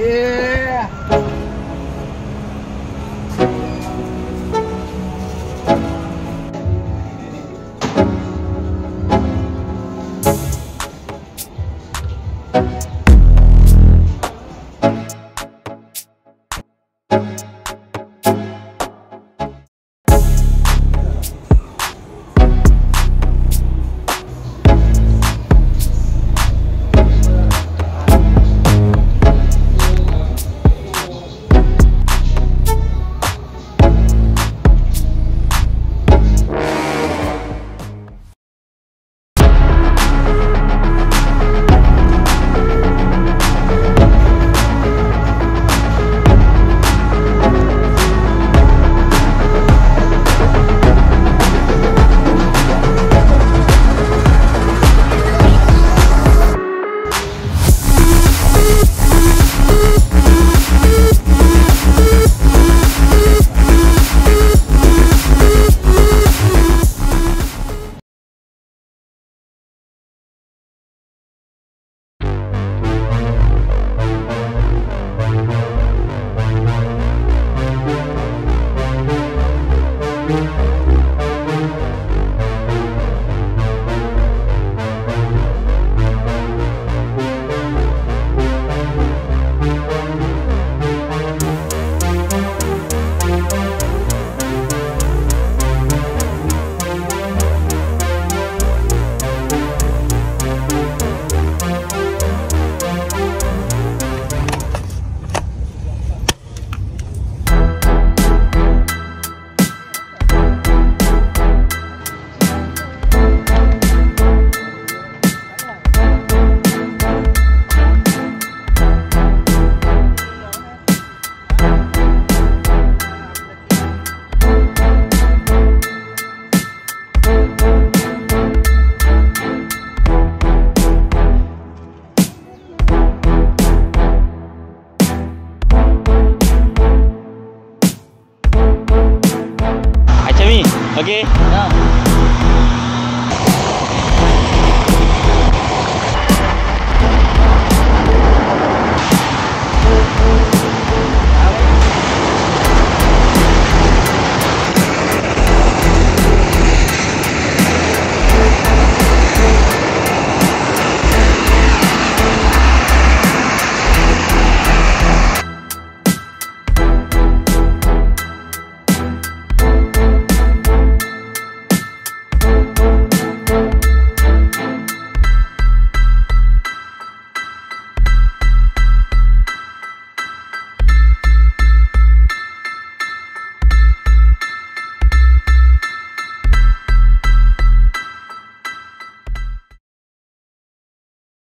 Yeah. Acami, Okay? Yeah.